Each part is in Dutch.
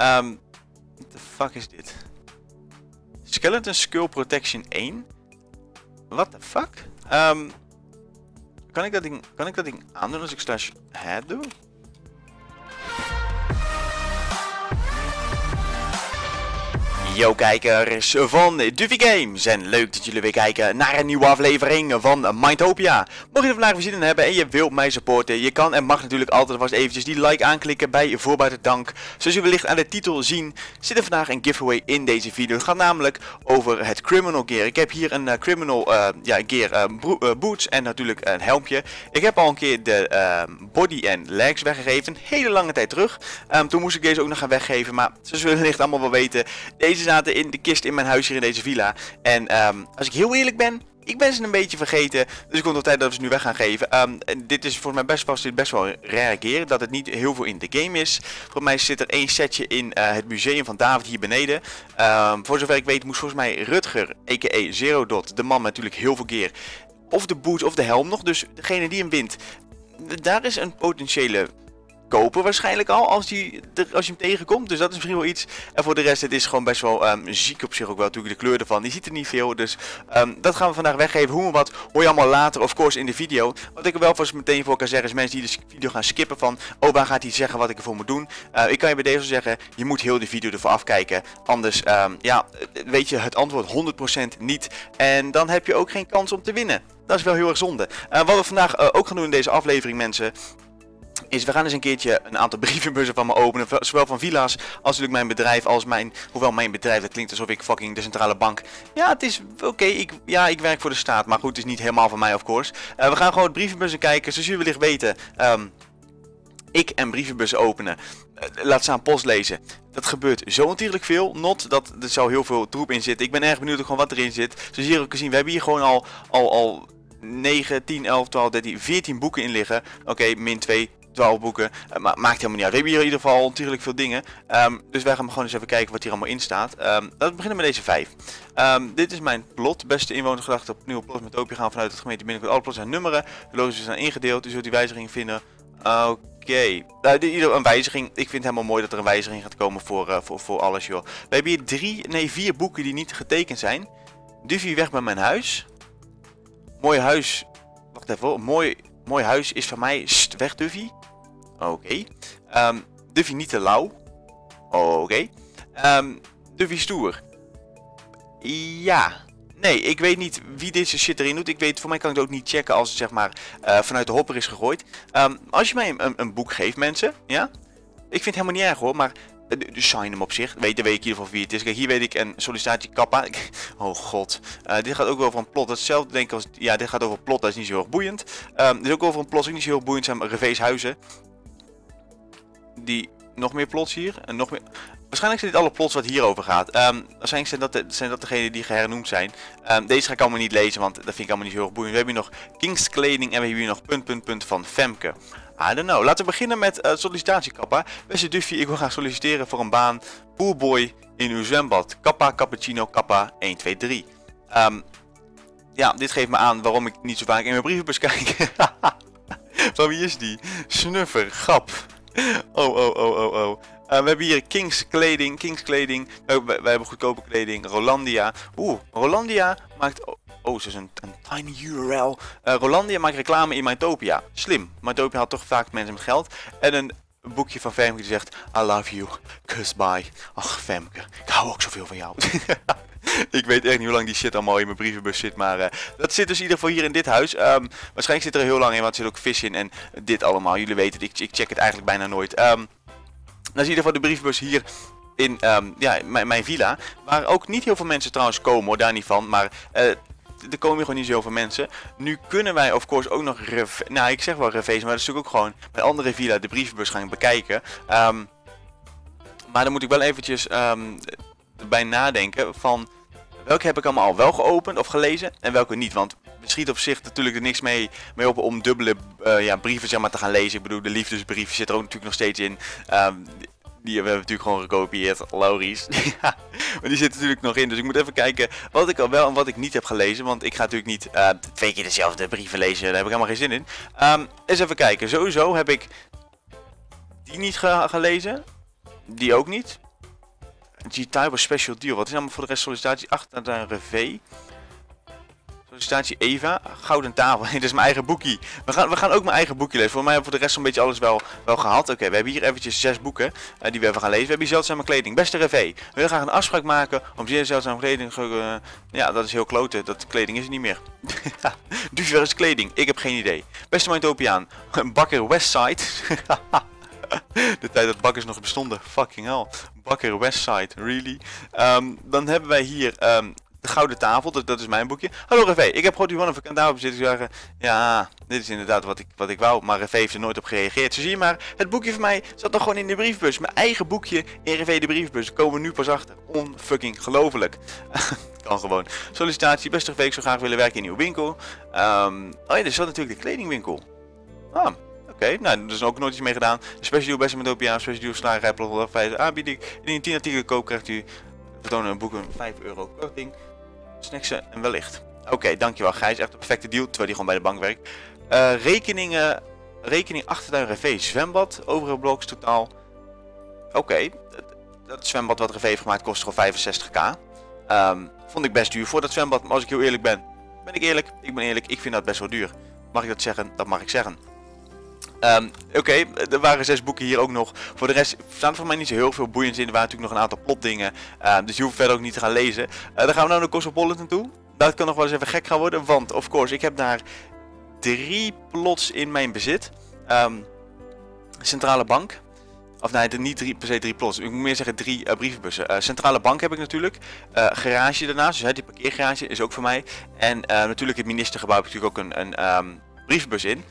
Um, what the fuck is dit? Skeleton Skull Protection 1? What the fuck? Um, kan, ik dat ding, kan ik dat ding aandoen als ik slash head doe? Yo kijkers van Duffy Games en leuk dat jullie weer kijken naar een nieuwe aflevering van Mindtopia. Mocht je er vandaag weer zin in hebben en je wilt mij supporten, je kan en mag natuurlijk altijd vast eventjes die like aanklikken bij voorbuiten dank. Zoals jullie wellicht aan de titel zien, zit er vandaag een giveaway in deze video. Het gaat namelijk over het Criminal Gear. Ik heb hier een uh, Criminal uh, ja, Gear uh, boots en natuurlijk een helmpje. Ik heb al een keer de ehm, body en legs weggegeven, hele lange tijd terug. Um, toen moest ik deze ook nog gaan weggeven, maar zoals jullie wellicht allemaal wel weten, deze in de kist in mijn huis hier in deze villa. En um, als ik heel eerlijk ben, ik ben ze een beetje vergeten. Dus ik komt op tijd dat we ze nu weg gaan geven. Um, dit is voor mij best, was dit best wel een rare keer. Dat het niet heel veel in de game is. Voor mij zit er één setje in uh, het museum van David hier beneden. Um, voor zover ik weet moest volgens mij Rutger, a.k.a. Zero Dot, de man natuurlijk heel veel gear. Of de boot of de helm nog. Dus degene die hem wint. Daar is een potentiële kopen waarschijnlijk al als, die, als je hem tegenkomt. Dus dat is misschien wel iets. En voor de rest, het is gewoon best wel um, ziek op zich ook wel. Natuurlijk de kleur ervan, die ziet er niet veel. Dus um, dat gaan we vandaag weggeven. Hoe en wat hoor je allemaal later, of course, in de video. Wat ik er wel vast meteen voor kan zeggen is mensen die de video gaan skippen van... Oh, waar gaat hij zeggen wat ik ervoor moet doen? Uh, ik kan je bij deze zeggen, je moet heel de video ervoor afkijken. Anders, um, ja, weet je het antwoord 100% niet. En dan heb je ook geen kans om te winnen. Dat is wel heel erg zonde. Uh, wat we vandaag uh, ook gaan doen in deze aflevering, mensen is we gaan eens een keertje een aantal brievenbussen van me openen. Zowel van villa's als natuurlijk mijn bedrijf als mijn... Hoewel mijn bedrijf, dat klinkt alsof ik fucking de centrale bank... Ja, het is oké. ik, ja, ik werk voor de staat. Maar goed, het is niet helemaal van mij, of course. Uh, we gaan gewoon brievenbussen kijken. Zoals jullie wellicht weten... Um, ik en brievenbussen openen. Uh, laat staan post lezen. Dat gebeurt zo natuurlijk veel. Not dat er zo heel veel troep in zit. Ik ben erg benieuwd gewoon wat erin zit. Zoals hier ook zien, we hebben hier gewoon al... al, al 9, 10, 11, 12, 13, 14 boeken in liggen. Oké, min 2, 12 boeken. Uh, maar maakt helemaal niet uit. We hebben hier in ieder geval natuurlijk veel dingen. Um, dus wij gaan gewoon eens even kijken wat hier allemaal in staat. Um, laten we beginnen met deze 5. Um, dit is mijn plot. Beste inwonergedachte op nieuwe plot met Opie gaan vanuit het gemeente binnenkort. Alle plots zijn nummeren. De logisch zijn ingedeeld. U zult die wijziging vinden. Oké. Okay. Uh, een wijziging. Ik vind het helemaal mooi dat er een wijziging gaat komen voor, uh, voor, voor alles joh. We hebben hier drie, nee vier boeken die niet getekend zijn. Duffy weg bij mijn huis. Mooi huis. Wacht even. Mooi, mooi huis is van mij. St, weg Duffy. Oké. Okay. Um, Duffy niet te lauw. Oké. Okay. Um, Duffy stoer. Ja. Nee, ik weet niet wie deze shit erin doet. Ik weet, voor mij kan ik het ook niet checken als het zeg maar uh, vanuit de hopper is gegooid. Um, als je mij een, een, boek geeft, mensen, ja. Ik vind het helemaal niet erg hoor, maar de sign hem op zich. Weet, dan weet ik in ieder geval wie het is. Kijk, hier weet ik een sollicitatie kappa. Oh god. Uh, dit gaat ook over een plot. Hetzelfde denk ik als... Ja, dit gaat over een plot. Dat is niet zo heel erg boeiend. Um, dit is ook over een plot. Dat is niet zo heel boeiend. zijn Reveeshuizen die nog meer plots hier. En nog meer... Waarschijnlijk zijn dit alle plots wat hierover gaat. Um, waarschijnlijk zijn dat, zijn dat degenen die gehernoemd zijn. Um, deze ga ik allemaal niet lezen, want dat vind ik allemaal niet heel boeiend. We hebben hier nog Kings kleding en we hebben hier nog punt, punt, punt van Femke. I don't know. Laten we beginnen met uh, sollicitatiekappa. Beste Duffy, ik wil graag solliciteren voor een baan. Poolboy in uw zwembad. Kappa, cappuccino, kappa, 1, 2, 3. Um, ja, dit geeft me aan waarom ik niet zo vaak in mijn brievenbus kijk. van wie is die? Snuffer, grap. Oh, oh, oh, oh, oh. Uh, we hebben hier Kings kleding, Kings kleding. We, we, we, hebben goedkope kleding. Rolandia. Oeh, Rolandia maakt... Oh, oh ze is een, een tiny URL. Uh, Rolandia maakt reclame in Mytopia. Slim. Mytopia had toch vaak mensen met geld. En een boekje van Femke die zegt... I love you. Kiss bye. Ach, Femke. Ik hou ook zoveel van jou. ik weet echt niet hoe lang die shit allemaal in mijn brievenbus zit. Maar uh, dat zit dus in ieder geval hier in dit huis. Um, waarschijnlijk zit er heel lang in, want er zit ook vis in en dit allemaal. Jullie weten het, ik, ik check het eigenlijk bijna nooit. Um, dan zie je voor de brievenbus hier in um, ja, mijn villa. Waar ook niet heel veel mensen trouwens komen daar niet van. Maar uh, er komen hier gewoon niet zoveel mensen. Nu kunnen wij of course ook nog, nou ik zeg wel revés, maar dat is ook gewoon bij andere villa de brievenbus gaan bekijken. Maar dan moet ik wel eventjes bij nadenken van welke heb ik allemaal al wel geopend of gelezen en welke niet. Want het schiet op zich natuurlijk er niks mee, mee op om dubbele uh, ja, brieven zeg maar, te gaan lezen. Ik bedoel, de liefdesbrief zit er ook natuurlijk nog steeds in. Um, die hebben we natuurlijk gewoon gekopieerd, Lauries. maar die zit natuurlijk nog in, dus ik moet even kijken wat ik al wel en wat ik niet heb gelezen. Want ik ga natuurlijk niet uh, twee keer dezelfde brieven lezen, daar heb ik helemaal geen zin in. Um, eens even kijken, sowieso heb ik die niet ge gelezen. Die ook niet. G-Type Special Deal. Wat is allemaal voor de rest sollicitatie? 8 naar een revue. Sollicitatie Eva, Gouden Tafel. Dit is mijn eigen boekie. We gaan, we gaan ook mijn eigen boekje lezen. Voor mij hebben we voor de rest een beetje alles wel, wel gehad. Oké, we hebben hier eventjes zes boeken uh, die we even gaan lezen. We hebben hier zeldzame kleding. Beste revue. We willen graag een afspraak maken om zeer zeldzame kleding. Uh, ja, dat is heel klote. Dat kleding is er niet meer. waar is kleding? Ik heb geen idee. Beste Mindopiaan. Bakker Westside. de tijd dat bakkers nog bestonden. Fucking hell. Bakker Westside. Really? Um, dan hebben wij hier... Um, de Gouden Tafel, dat, dat is mijn boekje. Hallo Revee, ik heb gewoon die one of a daarop zitten zeggen. Ja, dit is inderdaad wat ik, wat ik wou, maar Revee heeft er nooit op gereageerd. Zo zie je maar, het boekje van mij zat nog gewoon in de briefbus. Mijn eigen boekje in Revee de briefbus. Daar komen we nu pas achter. Onfucking gelooflijk. kan gewoon. Sollicitatie, beste Revee, ik zou graag willen werken in uw winkel. Um, oh ja, er zat natuurlijk de kledingwinkel. Ah, oké. Nou, er is ook nooit iets mee gedaan. Special deal beste met OPA, special deal slagerij, plot 5 aanbieding. Indien je 10 artikelen koopt, krijgt u vertonen een boek een 5 euro korting snacksen en wellicht. Oké, dankjewel Gijs. Echt een perfecte deal, terwijl die gewoon bij de bank werkt. Uh, rekeningen, rekening achtertuin RV, zwembad, overige bloks totaal. Oké, dat zwembad wat RV heeft gemaakt kost gewoon 65k. Um, vond ik best duur voor dat zwembad, maar als ik heel eerlijk ben, ben ik eerlijk, ik ben eerlijk, ik vind dat best wel duur. Mag ik dat zeggen? Dat mag ik zeggen. Um, Oké, er waren zes boeken hier ook nog. Voor de rest staan er voor mij niet zo heel veel boeiends in. Er waren natuurlijk nog een aantal plotdingen. Uh, dus je hoeft verder ook niet te gaan lezen. Uh, dan gaan we nou naar Cosmopolitan toe. Dat kan nog wel eens even gek gaan worden. Want, of course, ik heb daar drie plots in mijn bezit. Um, centrale bank. Of nee, niet drie, per se drie plots. Ik moet meer zeggen drie uh, brievenbussen. Uh, centrale bank heb ik natuurlijk. Garage daarnaast, dus die parkeergarage is ook voor mij. En natuurlijk het ministergebouw heb ik natuurlijk ook een, een brievenbus in.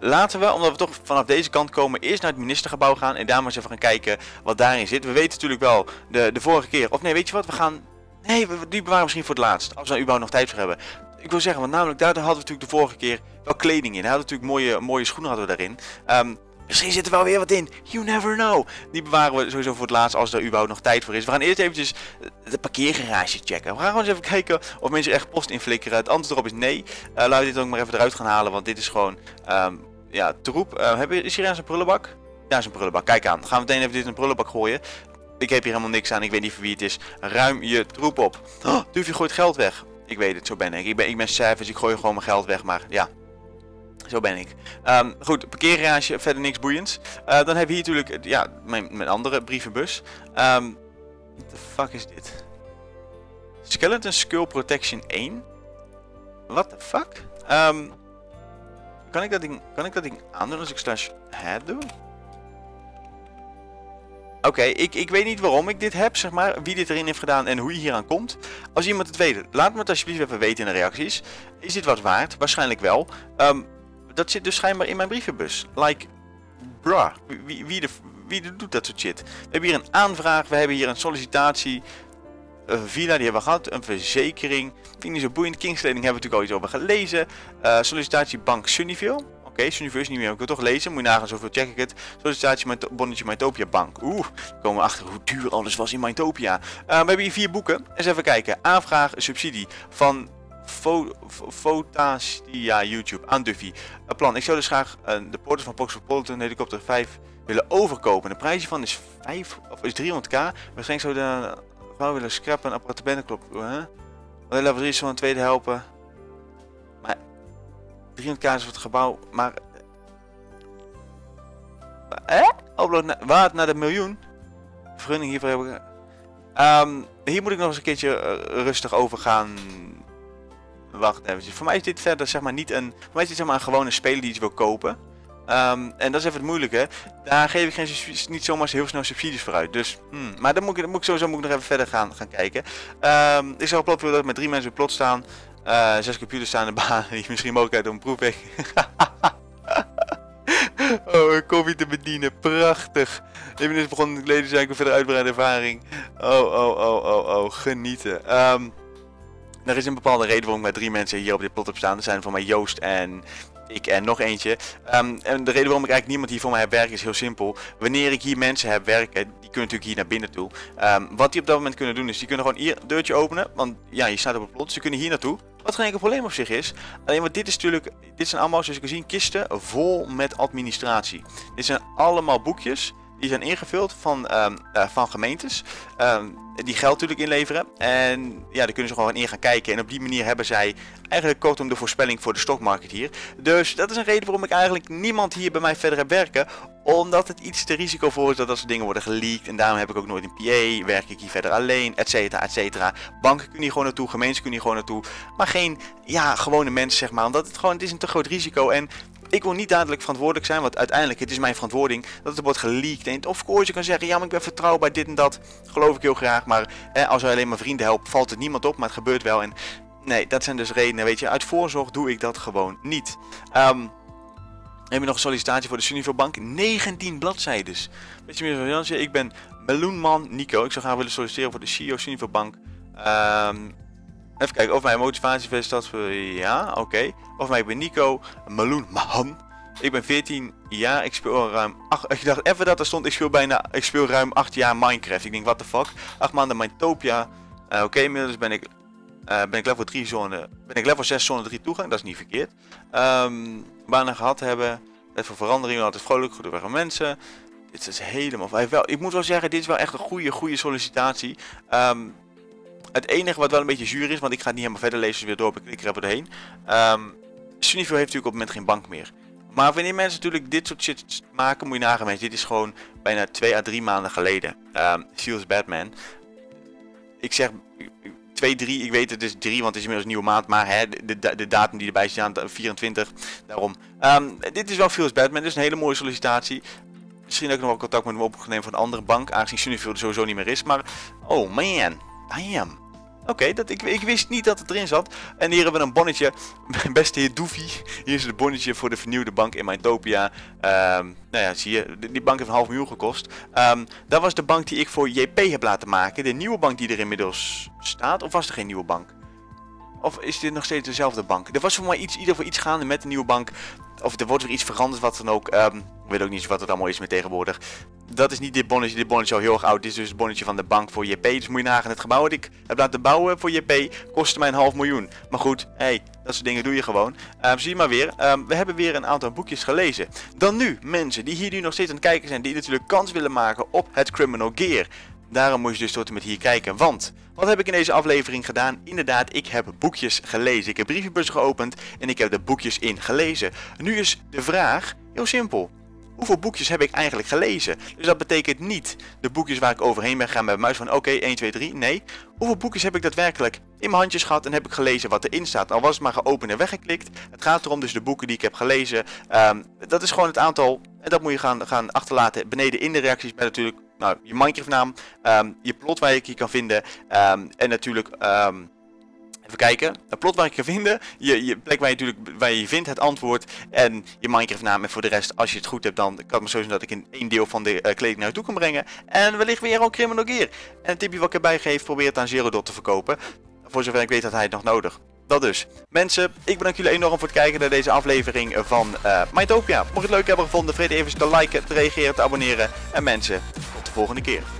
Laten we, omdat we toch vanaf deze kant komen, eerst naar het ministergebouw gaan en daar maar eens even gaan kijken wat daarin zit. We weten natuurlijk wel de, de vorige keer, of nee, weet je wat, we gaan... Nee, we, die bewaren misschien voor het laatst, als we daar überhaupt nog tijd voor hebben. Ik wil zeggen, want namelijk daar hadden we natuurlijk de vorige keer wel kleding in. We hadden natuurlijk mooie, mooie schoenen hadden we daarin. Um, Misschien zit er wel weer wat in. You never know. Die bewaren we sowieso voor het laatst als er überhaupt nog tijd voor is. We gaan eerst eventjes de parkeergarage checken. We gaan gewoon eens even kijken of mensen echt post inflikkeren. Het antwoord erop is nee. Uh, laten we dit ook maar even eruit gaan halen. Want dit is gewoon um, ja, troep. Uh, heb je, is hier eens een prullenbak? Ja, is een prullenbak. Kijk aan. Gaan we meteen even dit in een prullenbak gooien. Ik heb hier helemaal niks aan. Ik weet niet voor wie het is. Ruim je troep op. Oh, gooit geld weg. Ik weet het, zo ben ik. Ik ben, ik ben savage. Ik gooi gewoon mijn geld weg. Maar ja, zo ben ik. Um, goed, parkeergarage, verder niks boeiends. Uh, dan heb je hier natuurlijk ja, mijn, mijn andere brievenbus. Um, what the fuck is dit? Skeleton Skull Protection 1? What the fuck? Um, kan ik dat ding, kan ik dat ding aandoen als ik slash head doe? Oké, ik, ik weet niet waarom ik dit heb, zeg maar, wie dit erin heeft gedaan en hoe je hier aan komt. Als iemand het weet, laat me het alsjeblieft even weten in de reacties. Is dit wat waard? Waarschijnlijk wel. Um, dat zit dus schijnbaar in mijn brievenbus. Like, bruh, wie, wie, de, wie doet dat soort shit? We hebben hier een aanvraag, we hebben hier een sollicitatie. Een villa, die hebben we gehad. Een verzekering. Vind ik niet zo boeiend. Kingskleding hebben we natuurlijk al iets over gelezen. Uh, sollicitatiebank Sunnyville. Oké, okay, is niet meer. Ik wil toch lezen. Moet je nagaan, zoveel check ik het. Sollicitatie met bonnetje Mytopia Bank. Oeh, komen we achter hoe duur alles was in Mytopia. Uh, we hebben hier vier boeken. Eens even kijken. Aanvraag, subsidie van Fotastia YouTube aan Duffy. Een plan. Ik zou dus graag uh, de Porters van Poxopolitan helikopter 5 willen overkopen. De prijs hiervan is 5 of is 300k. Waarschijnlijk zou de vrouw willen scrappen een appartementenklop. Huh? Alleen level 3 is een tweede helpen. Maar 300k is voor het gebouw. Maar. Eh? Upload na waar naar de miljoen? Vergunning hiervoor hebben. Um, hier moet ik nog eens een keertje uh, rustig over gaan wacht even. Voor mij is dit verder zeg maar niet een... Voor mij is dit zeg maar een gewone speler die iets wil kopen. Um, en dat is even het moeilijke. Daar geef ik geen, niet zomaar heel snel subsidies voor uit. Dus, hmm. Maar dan moet ik, moet ik sowieso moet ik nog even verder gaan, gaan kijken. Um, ik zou plot willen dat met drie mensen op plot staan. Uh, zes computers staan in de baan. Die misschien mogelijkheid om proefweg. oh, een koffie te bedienen. Prachtig. Even is begonnen leden zijn ik verder uitbreide ervaring. Oh, oh, oh, oh, oh. Genieten. Um, er is een bepaalde reden waarom wij drie mensen hier op dit plot heb staan. Er zijn voor mij Joost en ik en nog eentje. Um, en de reden waarom ik eigenlijk niemand hier voor mij heb werken is heel simpel. Wanneer ik hier mensen heb werken, die kunnen natuurlijk hier naar binnen toe. Um, wat die op dat moment kunnen doen is, die kunnen gewoon hier een deurtje openen. Want ja, je staat op het plot, ze kunnen hier naartoe. Wat geen enkel probleem op zich is. Alleen wat dit is natuurlijk, dit zijn allemaal zoals je kan zien kisten vol met administratie. Dit zijn allemaal boekjes die zijn ingevuld van, ehm, eh, van gemeentes. Ehm, die geld natuurlijk inleveren. En ja, daar kunnen ze gewoon in gaan kijken. En op die manier hebben zij eigenlijk kortom de voorspelling voor de stockmarket hier. Dus dat is een reden waarom ik eigenlijk niemand hier bij mij verder heb werken. Omdat het iets te risicovol is dat dat soort dingen worden geleakt. En daarom heb ik ook nooit een PA. Werk ik hier verder alleen, et cetera, et cetera. Banken kunnen hier gewoon naartoe, gemeenten kunnen hier gewoon naartoe. Maar geen, ja, gewone mensen zeg maar. Omdat het gewoon, het is een te groot risico. En ik wil niet dadelijk verantwoordelijk zijn, want uiteindelijk het is mijn verantwoording dat het wordt geleakt. En of course je kan zeggen, ja maar ik ben vertrouwbaar, dit en dat, geloof ik heel graag. Maar als je alleen maar vrienden helpt, valt het niemand op, maar het gebeurt wel. En nee, dat zijn dus redenen, weet je, uit voorzorg doe ik dat gewoon niet. Um, heb je nog een sollicitatie voor de Sunivo Bank? 19 bladzijden. Beetje meer van ik ben Meloenman Nico. Ik zou graag willen solliciteren voor de CEO Sunivo Bank. Um, Even kijken, of mijn motivatie is dat Ja, oké. Of mij, ik ben Nico, Meloen Man. Ik ben 14 jaar, ik speel ruim 8... Ik dacht even dat er stond, ik speel bijna... Ik speel ruim 8 jaar Minecraft. Ik denk, what the fuck. 8 maanden Minetopia. Uh, oké, okay, inmiddels ben ik... Uh, ben ik level 3 zone... Ben ik level 6 zone 3 toegang, dat is niet verkeerd. Um, banen gehad hebben. Net voor veranderingen, altijd vrolijk, goede mensen. Dit is helemaal... Ik moet wel zeggen, dit is wel echt een goede, goede sollicitatie. Um, het enige wat wel een beetje zuur is, want ik ga het niet helemaal verder lezen, dus weer door, ik er doorheen. Um, Sunnyville heeft natuurlijk op het moment geen bank meer. Maar wanneer mensen natuurlijk dit soort shit maken, moet je nagaan mensen. Dit is gewoon bijna 2 à 3 maanden geleden. Um, Batman. Ik zeg 2, 3, ik weet het is 3, want het is inmiddels een nieuwe maand. Maar hè, de, de, de datum die erbij staat, 24, daarom. Um, dit is wel Feels Batman, is een hele mooie sollicitatie. Misschien heb ik nog wel contact met hem opgenomen van een andere bank, aangezien Sunnyville er sowieso niet meer is. Maar, oh man, Damn. Oké, dat ik, ik wist niet dat het erin zat. En hier hebben we een bonnetje. Beste heer Doofy. Hier is het bonnetje voor de vernieuwde bank in Mytopia. Um, nou ja, zie je. Die bank heeft een half miljoen gekost. Um, dat was de bank die ik voor JP heb laten maken. De nieuwe bank die er inmiddels staat. Of was er geen nieuwe bank? Of is dit nog steeds dezelfde bank? Er was voor mij iets, ieder voor iets gaande met de nieuwe bank. Of er wordt weer iets veranderd, wat dan ook. Um, ik weet ook niet wat het allemaal is met tegenwoordig dat is niet dit bonnetje. Dit bonnetje is al heel erg oud. Dit is dus het bonnetje van de bank voor JP. Dus moet je nagaan. Het gebouw dat ik heb laten bouwen voor JP kostte mij een half miljoen. Maar goed, hey, dat soort dingen doe je gewoon. Um, zie je maar weer. Um, we hebben weer een aantal boekjes gelezen. Dan nu, mensen die hier nu nog steeds aan het kijken zijn. Die natuurlijk kans willen maken op het Criminal Gear. Daarom moet je dus tot en met hier kijken. Want, wat heb ik in deze aflevering gedaan? Inderdaad, ik heb boekjes gelezen. Ik heb brievenbussen geopend en ik heb de boekjes in gelezen. Nu is de vraag heel simpel hoeveel boekjes heb ik eigenlijk gelezen? Dus dat betekent niet de boekjes waar ik overheen ben gaan met mijn muis van oké, 1, 2, 3. Nee, hoeveel boekjes heb ik daadwerkelijk in mijn handjes gehad en heb ik gelezen wat erin staat. Al was het maar geopend en weggeklikt. Het gaat erom dus de boeken die ik heb gelezen. Um, dat is gewoon het aantal en dat moet je gaan, gaan achterlaten beneden in de reacties bij natuurlijk nou, je Minecraft naam, um, je plot waar je je kan vinden um, en natuurlijk... Um, Even kijken. Een plot waar ik kan vinden. Je, je plek waar je natuurlijk waar je vindt het antwoord. En je Minecraft naam. En voor de rest, als je het goed hebt, dan kan het me zo zijn dat ik in één deel van de uh, kleding naar je toe kan brengen. En wellicht weer ook Criminal Gear. En een tipje wat ik erbij geef, probeer het aan Zero Dot te verkopen. Voor zover ik weet dat hij het nog nodig. Dat dus. Mensen, ik bedank jullie enorm voor het kijken naar deze aflevering van uh, Mytopia. Mocht je het leuk hebben gevonden, vergeet even te liken, te reageren, te abonneren. En mensen, de volgende keer.